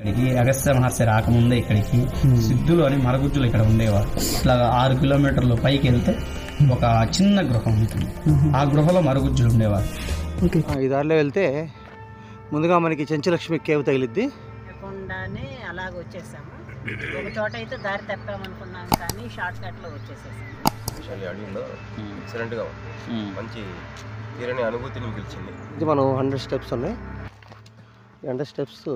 ఇక్కడికి అగస్త్య మహర్షి రాకముందే ఇక్కడికి సిద్ధులు అని మరగుజ్జులు ఇక్కడ ఉండేవారు. ఇట్లా ఆరు కిలోమీటర్లు పైకి వెళ్తే ఒక చిన్న గృహం ఉంటుంది. ఆ గృహలో మరుగుజ్జులు ఉండేవారు. ఓకే. ఈ దారిలో వెళ్తే ముందుగా మనకి చెంచులక్ష్మి కేవ్ తగిలిద్ది. తప్పకుండానే అలాగ వచ్చేసాము. ఒక చోట అయితే దారి తప్పామనుకున్నాం కానీ షార్ట్ కట్లో వచ్చేసేసాము అడవిలో ఎక్సలెంట్గా మంచి తీరని అనుభూతిని మిగిల్చింది. ఇది మనం హండ్రెడ్ స్టెప్స్ ఉన్నాయి. ఈ హండ్రెడ్ స్టెప్స్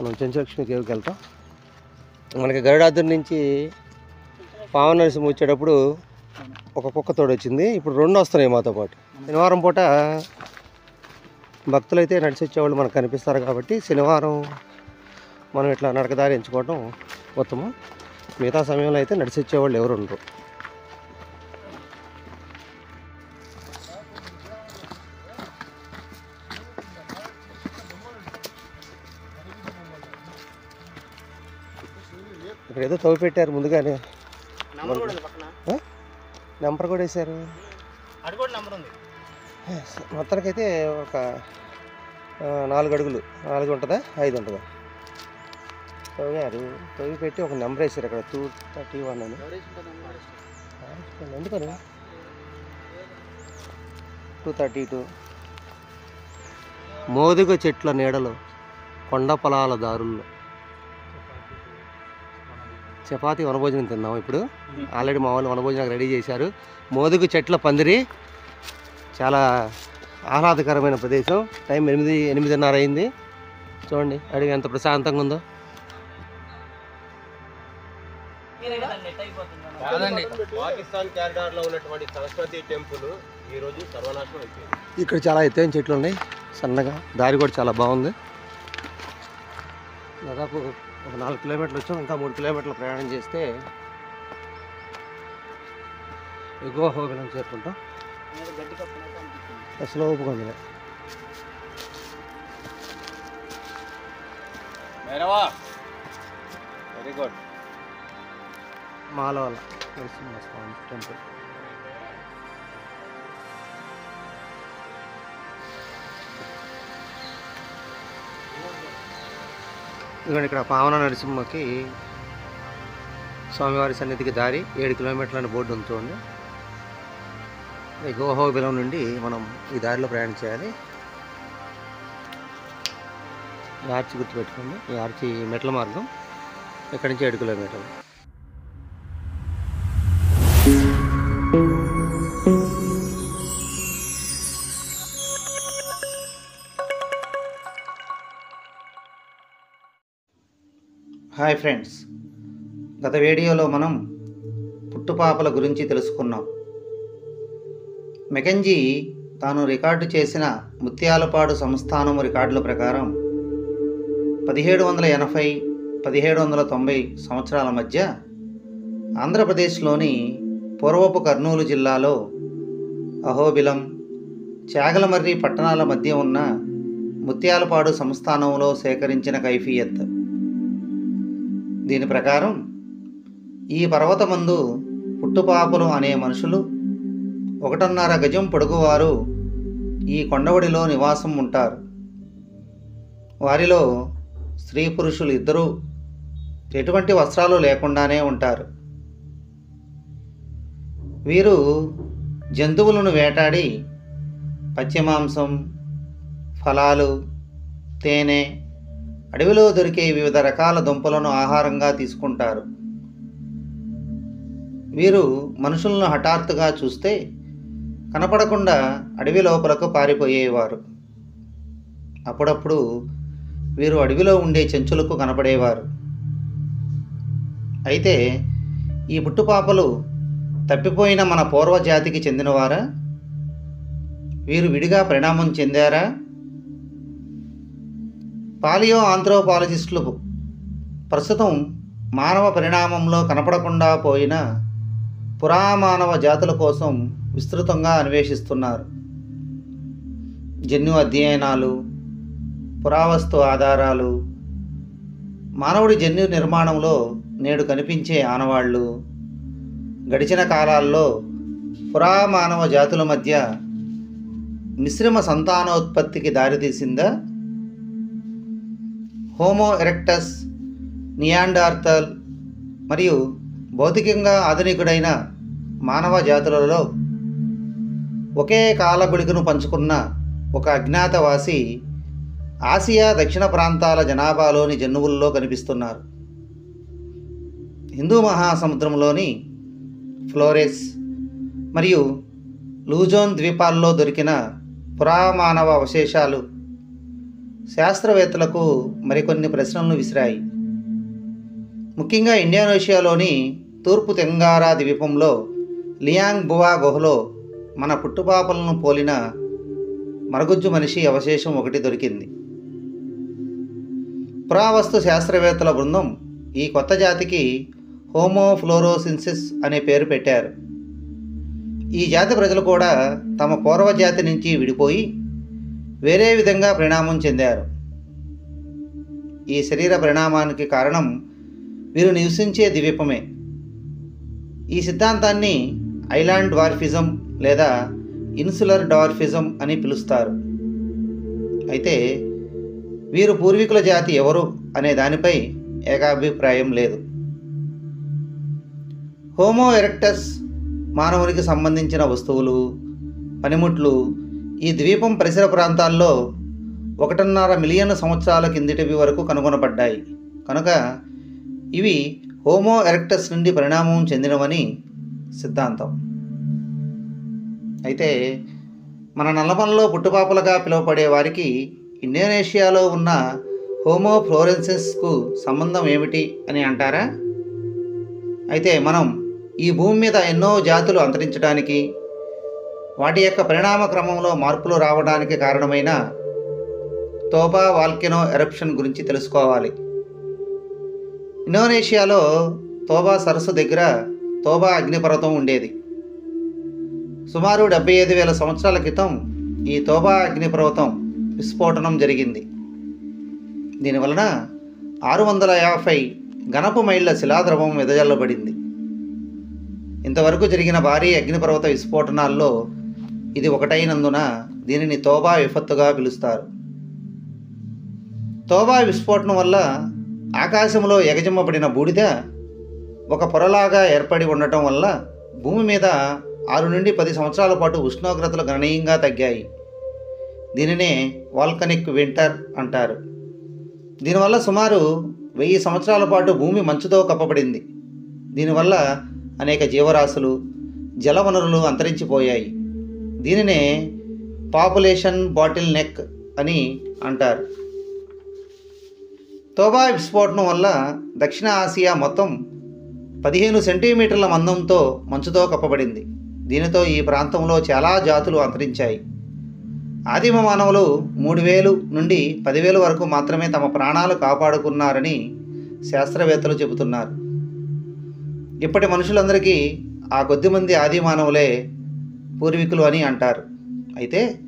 మనం చెంచలక్ష్మి కేవ్కి వెళ్తాం మనకి గరుడాద్రి నుంచి పావన నరసింహ వచ్చేటప్పుడు ఒక కుక్క తోడు వచ్చింది. ఇప్పుడు రెండు వస్తున్నాయి మాతో పాటు. శనివారం పూట భక్తులైతే నడిచి వచ్చేవాళ్ళు మనకు కనిపిస్తారు కాబట్టి శనివారం మనం ఇట్లా నడకదారి ఎంచుకోవడం ఉత్తమం. మిగతా సమయంలో అయితే నడిచి వచ్చేవాళ్ళు ఎవరు ఉండరు. ఇక్కడ ఏదో తవ్వి పెట్టారు ముందుగానే? నెంబర్ కూడా వేశారు. మొత్తానికైతే ఒక నాలుగు అడుగులు. నాలుగు ఉంటుందా? ఐదు ఉంటుందా? తవ్వారు. తవ్వి పెట్టి ఒక నెంబర్ వేశారు అక్కడ. టూ థర్టీ వన్ అని. ఎందుకని? టూ థర్టీ టూ మోదుగ చెట్ల నీడలో కొండ పొలాల దారుల్లో. చపాతీ వనభోజనం తిందాం ఇప్పుడు. ఆల్రెడీ మా వాళ్ళు వనభోజనం రెడీ చేశారు. మోదుగు చెట్ల పందిరి. చాలా ఆహ్లాదకరమైన ప్రదేశం. టైం ఎనిమిది ఎనిమిదిన్నర అయింది. చూడండి అడవి ఎంత ప్రశాంతంగా ఉందో. పాకిస్తాన్ క్యారిడార్లో ఉన్నటువంటి సరస్వతి టెంపుల్ ఈ రోజు సర్వనాశనం అయిపోయింది. ఇక్కడ చాలా ఎత్తైన చెట్లు ఉన్నాయి. సన్నగా దారి కూడా చాలా బాగుంది. దాదాపు ఒక నాలుగు కిలోమీటర్లు వచ్చాం ఇంకా మూడు కిలోమీటర్లు ప్రయాణం చేస్తే ఎగువ హోబిలం చేరుకుంటాం. అసలు ఒప్పుకుంది వెరీ గుడ్ మాలవల నరసింహ స్వామి టెంపుల్. ఇదిగోండి ఇక్కడ పావన నరసింహకి స్వామివారి సన్నిధికి దారి ఏడు కిలోమీటర్ల బోర్డు ఉంది గోహోబిలం నుండి మనం ఈ దారిలో ప్రయాణం చేయాలి. ఈ ఆర్చి గుర్తుపెట్టుకోండి. ఈ ఆర్చి మెట్ల మార్గం. ఇక్కడి నుంచి ఏడు కిలోమీటర్లు? Hi friends. గత వీడియోలో మనం పుట్టుపాపల గురించి తెలుసుకున్నాం. మెకంజీ తాను రికార్డు చేసిన ముత్యాలపాడు సంస్థానం రికార్డుల ప్రకారం పదిహేడు వందల ఎనభై పదిహేడు వందల తొంభై సంవత్సరాల మధ్య ఆంధ్రప్రదేశ్లోని పూర్వపు కర్నూలు జిల్లాలో అహోబిలం చాగలమర్రి పట్టణాల మధ్య ఉన్న ముత్యాలపాడు సంస్థానంలో సేకరించిన కైఫియత్. దీని ప్రకారం ఈ పర్వతమందు పుట్టుపాపులు అనే మనుషులు ఒకటిన్నర గజం పొడుగువారు ఈ కొండవడిలో నివాసం ఉంటారు. వారిలో స్త్రీ పురుషులు ఇద్దరూ ఎటువంటి వస్త్రాలు లేకుండానే ఉంటారు. వీరు జంతువులను వేటాడి పచ్చిమాంసం ఫలాలు తేనె అడవిలో దొరికే వివిధ రకాల దుంపలను ఆహారంగా తీసుకుంటారు. వీరు మనుషులను హఠాత్తుగా చూస్తే కనపడకుండా అడవి లోపలకు పారిపోయేవారు. అప్పుడప్పుడు వీరు అడవిలో ఉండే చెంచులకు కనపడేవారు. అయితే ఈ పుట్టుపాపలు తప్పిపోయిన మన పూర్వజాతికి చెందినవారా? వీరు విడిగా పరిణామం చెందారా? పాలియో ఆంథ్రోపాలజిస్టులు ప్రస్తుతం మానవ పరిణామంలో కనపడకుండా పోయిన పురామానవ జాతుల కోసం విస్తృతంగా అన్వేషిస్తున్నారు. జన్యు అధ్యయనాలు పురావస్తు ఆధారాలు మానవుడి జన్యు నిర్మాణంలో నేడు కనిపించే ఆనవాళ్ళు గడిచిన కాలాల్లో పురామానవ జాతుల మధ్య మిశ్రమ సంతానోత్పత్తికి దారితీసిందా? హోమో ఎరెక్టస్ నియాండార్తల్ మరియు భౌతికంగా ఆధునికుడైన మానవ జాతులలో ఒకే కాల పంచుకున్న ఒక అజ్ఞాతవాసి ఆసియా దక్షిణ ప్రాంతాల జనాభాలోని జన్నువుల్లో కనిపిస్తున్నారు. హిందూ మహాసముద్రంలోని ఫ్లోరెస్ మరియు లూజోన్ ద్వీపాల్లో దొరికిన పురామానవ అవశేషాలు శాస్త్రవేత్తలకు మరికొన్ని ప్రశ్నలను విసిరాయి. ముఖ్యంగా ఇండోనేషియాలోని తూర్పు తెంగారా ద్వీపంలో లియాంగ్ బువా గుహలో మన పుట్టుపాపలను పోలిన మరగుజ్జు మనిషి అవశేషం ఒకటి దొరికింది. పురావస్తు శాస్త్రవేత్తల బృందం ఈ కొత్త జాతికి హోమోఫ్లోరోసిన్సిస్ అనే పేరు పెట్టారు. ఈ జాతి ప్రజలు కూడా తమ పూర్వజాతి నుంచి విడిపోయి వేరే విధంగా పరిణామం చెందారు. ఈ శరీర పరిణామానికి కారణం వీరు నివసించే ద్వీపమే. ఈ సిద్ధాంతాన్ని ఐలాండ్ డ్వార్ఫిజం లేదా ఇన్సులర్ డార్ఫిజం అని పిలుస్తారు. అయితే వీరు పూర్వీకుల జాతి ఎవరు అనే దానిపై ఏకాభిప్రాయం లేదు. హోమో ఎరెక్టస్ మానవునికి సంబంధించిన వస్తువులు పనిముట్లు ఈ ద్వీపం పరిసర ప్రాంతాల్లో ఒకటిన్నర మిలియన్ సంవత్సరాల కిందటివి వరకు కనుగొనబడ్డాయి. కనుక ఇవి హోమో ఎరెక్టస్ నుండి పరిణామం చెందినవని సిద్ధాంతం. అయితే మన నల్లమలలో పుట్టుపాపలుగా పిలువబడే వారికి ఇండోనేషియాలో ఉన్న హోమో ఫ్లోరెన్సిస్కు సంబంధం ఏమిటి అని అంటారా? అయితే మనం ఈ భూమి మీద ఎన్నో జాతులు అంతరించడానికి వాటి యొక్క పరిణామ క్రమంలో మార్పులు రావడానికి కారణమైన తోబా వాల్కెనో ఎరప్షన్ గురించి తెలుసుకోవాలి. ఇండోనేషియాలో తోబా సరస్సు దగ్గర తోబా అగ్నిపర్వతం ఉండేది. సుమారు డెబ్బై ఐదు వేల సంవత్సరాల క్రితం ఈ తోబా అగ్నిపర్వతం విస్ఫోటనం జరిగింది. దీనివలన ఆరు వందల యాభై గణపు మైళ్ళ శిలాద్రవం వెదజల్లబడింది. ఇంతవరకు జరిగిన భారీ అగ్నిపర్వత విస్ఫోటనాల్లో ఇది ఒకటైనందున దీనిని తోబా విపత్తుగా పిలుస్తారు. తోబా విస్ఫోటనం వల్ల ఆకాశంలో ఎగజమ్మబడిన బూడిద ఒక పొరలాగా ఏర్పడి ఉండటం వల్ల భూమి మీద ఆరు నుండి పది సంవత్సరాల పాటు ఉష్ణోగ్రతలు గణనీయంగా తగ్గాయి. దీనినే వాల్కనిక్ వింటర్ అంటారు. దీనివల్ల సుమారు వెయ్యి సంవత్సరాల పాటు భూమి మంచుతో కప్పబడింది. దీనివల్ల అనేక జీవరాశులు జలవనరులు అంతరించిపోయాయి. దీనినే పాపులేషన్ బాటిల్ నెక్ అని అంటారు. తోబా విస్ఫోటనం వల్ల దక్షిణ ఆసియా మొత్తం పదిహేను సెంటీమీటర్ల మందంతో మంచుతో కప్పబడింది. దీనితో ఈ ప్రాంతంలో చాలా జాతులు అంతరించాయి. ఆదిమ మానవులు మూడు వేలు నుండి పదివేలు వరకు మాత్రమే తమ ప్రాణాలు కాపాడుకున్నారని శాస్త్రవేత్తలు చెబుతున్నారు. ఇప్పటి మనుషులందరికీ ఆ కొద్దిమంది ఆది మానవులే పూర్వీకులు అని అంటారు. అయితే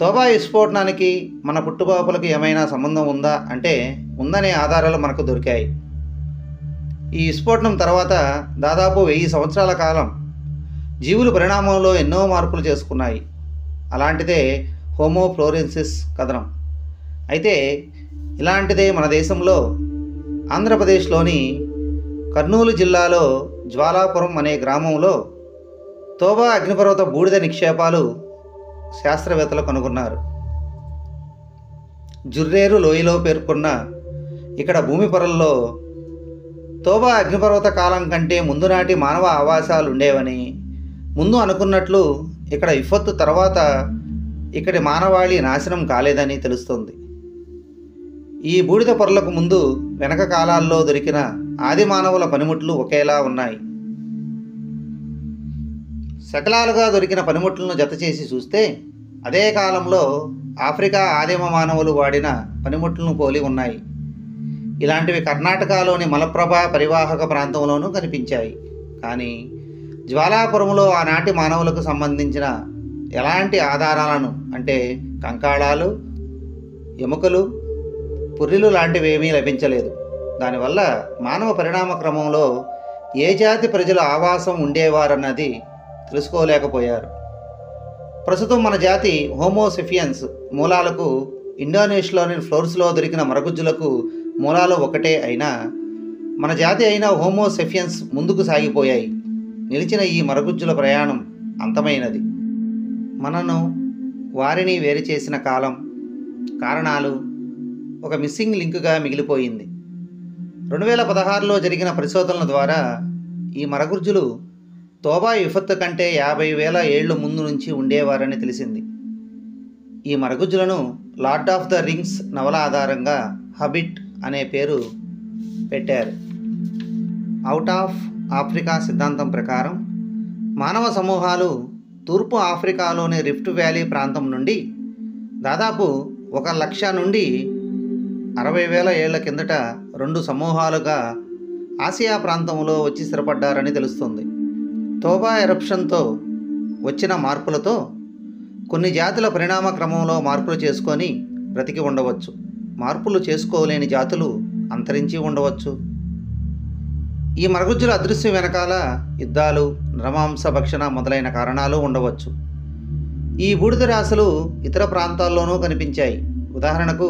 తోబా విస్ఫోటనానికి మన పుట్టుబాపులకు ఏమైనా సంబంధం ఉందా అంటే ఉందనే ఆధారాలు మనకు దొరికాయి. ఈ విస్ఫోటనం తర్వాత దాదాపు వెయ్యి సంవత్సరాల కాలం జీవులు పరిణామంలో ఎన్నో మార్పులు చేసుకున్నాయి. అలాంటిదే హోమో ఫ్లోరెన్సిస్ కథనం. అయితే ఇలాంటిదే మన దేశంలో ఆంధ్రప్రదేశ్లోని కర్నూలు జిల్లాలో జ్వాలాపురం అనే గ్రామంలో తోబా అగ్నిపర్వత బూడిద నిక్షేపాలు శాస్త్రవేత్తలు కనుగొన్నారు. జుర్రేరు లోయలో పేర్కొన్న ఇక్కడ భూమి పొరల్లో తోబా అగ్నిపర్వత కాలం కంటే ముందు నాటి మానవ ఆవాసాలు ఉండేవని ముందు అనుకున్నట్లు ఇక్కడ విపత్తు తర్వాత ఇక్కడి మానవాళి నాశనం కాలేదని తెలుస్తుంది. ఈ బూడిద పొరలకు ముందు వెనక కాలాల్లో దొరికిన ఆది మానవుల పనిముట్లు ఒకేలా ఉన్నాయి. శకలాలుగా దొరికిన పనిముట్లను జతచేసి చూస్తే అదే కాలంలో ఆఫ్రికా ఆదిమ మానవులు వాడిన పనిముట్లను పోలి ఉన్నాయి. ఇలాంటివి కర్ణాటకలోని మలప్రభ పరివాహక ప్రాంతంలోనూ కనిపించాయి. కానీ జ్వాలాపురంలో ఆనాటి మానవులకు సంబంధించిన ఎలాంటి ఆధారాలను అంటే కంకాళాలు ఎముకలు పుర్రిలు లాంటివి ఏమీ లభించలేదు. దానివల్ల మానవ పరిణామ క్రమంలో ఏ జాతి ప్రజల ఆవాసం ఉండేవారన్నది తెలుసుకోలేకపోయారు. ప్రస్తుతం మన జాతి హోమోసిఫియన్స్ మూలాలకు ఇండోనేషియాలోని ఫ్లోర్స్లో దొరికిన మరగుజ్జులకు మూలాలు ఒకటే అయినా మన జాతి అయిన హోమోసెఫియన్స్ ముందుకు సాగిపోయాయి. నిలిచిన ఈ మరగుజ్జుల ప్రయాణం అంతమైనది. మనను వారిని వేరు చేసిన కాలం కారణాలు ఒక మిస్సింగ్ లింకుగా మిగిలిపోయింది. రెండు వేల పదహారులో జరిగిన పరిశోధనల ద్వారా ఈ మరగుజ్జులు తోబా విపత్తు కంటే యాభై వేల ఏళ్ళ ముందు నుంచి ఉండేవారని తెలిసింది. ఈ మరగుజ్జులను లార్డ్ ఆఫ్ ద రింగ్స్ నవల ఆధారంగా హబిట్ అనే పేరు పెట్టారు. అవుట్ ఆఫ్ ఆఫ్రికా సిద్ధాంతం ప్రకారం మానవ సమూహాలు తూర్పు ఆఫ్రికాలోని రిఫ్ట్ వ్యాలీ ప్రాంతం నుండి దాదాపు ఒక లక్ష నుండి అరవై వేల ఏళ్ళ కిందట రెండు సమూహాలుగా ఆసియా ప్రాంతంలో వచ్చి స్థిరపడ్డారని తెలుస్తుంది. తోబా ఎరప్షన్తో వచ్చిన మార్పులతో కొన్ని జాతుల పరిణామ క్రమంలో మార్పులు చేసుకొని బ్రతికి ఉండవచ్చు. మార్పులు చేసుకోలేని జాతులు అంతరించి ఉండవచ్చు. ఈ మరగుజ్జుల అదృశ్యం వెనకాల యుద్ధాలు నరమాంస భక్షణ మొదలైన కారణాలు ఉండవచ్చు. ఈ బూడిద రాశులు ఇతర ప్రాంతాల్లోనూ కనిపించాయి. ఉదాహరణకు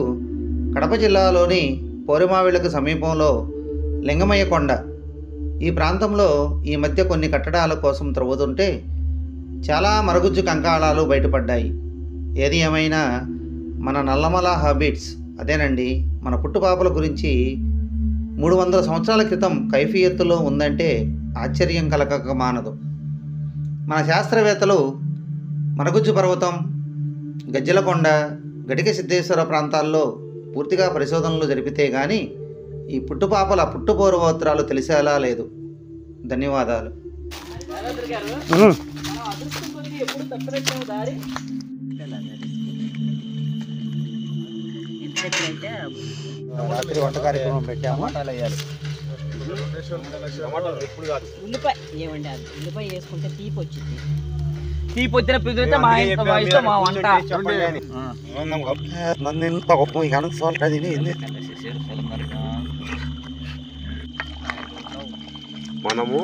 కడప జిల్లాలోని పోరిమావిళ్ళకు సమీపంలో లింగమయ్య కొండ ఈ ప్రాంతంలో ఈ మధ్య కొన్ని కట్టడాల కోసం త్రవ్వుతుంటే చాలా మరగుజ్జు కంకాళాలు బయటపడ్డాయి. ఏది ఏమైనా మన నల్లమల హాబిట్స్ అదేనండి మన పుట్టుపాపల గురించి మూడు వందల సంవత్సరాల క్రితం కైఫియత్తులో ఉందంటే ఆశ్చర్యం కలగక మానదు. మన శాస్త్రవేత్తలు మరగుజ్జు పర్వతం గజ్జలకొండ గటిక సిద్ధేశ్వర ప్రాంతాల్లో పూర్తిగా పరిశోధనలు జరిపితే కానీ ఈ పుట్టుపాపల పుట్టుపూర్వోత్తరాలు తెలిసేలా లేదు. ధన్యవాదాలు. రాత్రి వంట కార్యక్రమం పెట్టాము. టమాటాలు కాదు ఉల్లిపాయ ఏమండి అది? ఉల్లిపాయ వేసుకుంటే తీపి వచ్చింది. తీపి వచ్చిన పిదిరితే మా ఇంట్లో మా వంట. నన్ను ఇంత గొప్ప మనము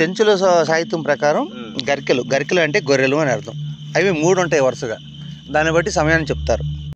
చెంచుల సాహిత్యం ప్రకారం గరికెలు. గరికెలు అంటే గొర్రెలు అని అర్థం. అవి మూడు ఉంటాయి వరుసగా. దాన్ని బట్టి సమయాన్ని చెప్తారు.